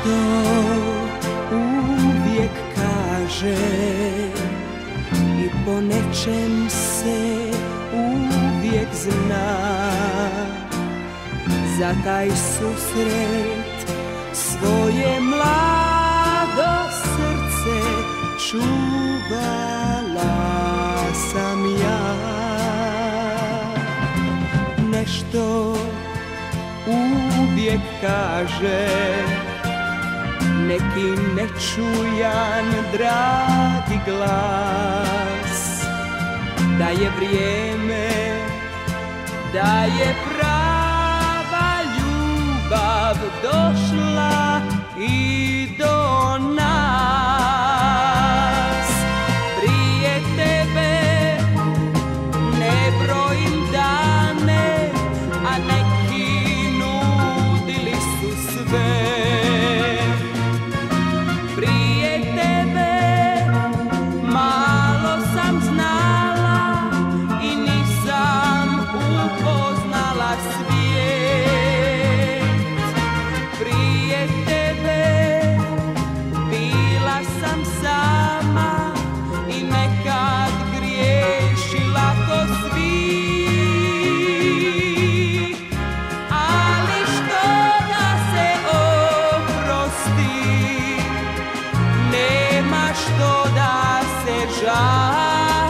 što uvijek kaže i po nečem se uvijek zna. Za taj susret svoje mlado srce čuvala sam ja. Nešto uvijek kaže neki nečujan dragi glas. Da je vrijeme, da je pr toda a.